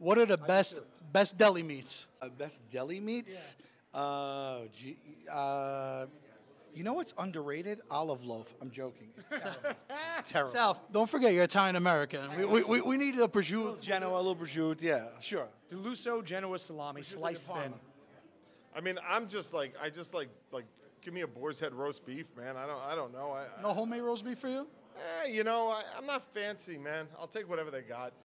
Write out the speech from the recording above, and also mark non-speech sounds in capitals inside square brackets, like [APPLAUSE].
What are the best best deli meats? Uh, best deli meats? Uh, gee, uh, you know what's underrated? Olive loaf. I'm joking. It's, [LAUGHS] it's terrible. Sal, don't forget you're Italian American. We, we, we, we need a prosciutto. Genoa, a little prosciutto. Yeah, sure. DiLusso Genoa salami, sliced thin. I mean, I'm just like I just like like give me a boar's head roast beef, man. I don't I don't know. I, No homemade roast beef for you? eh, you know I, I'm not fancy, man. I'll take whatever they got.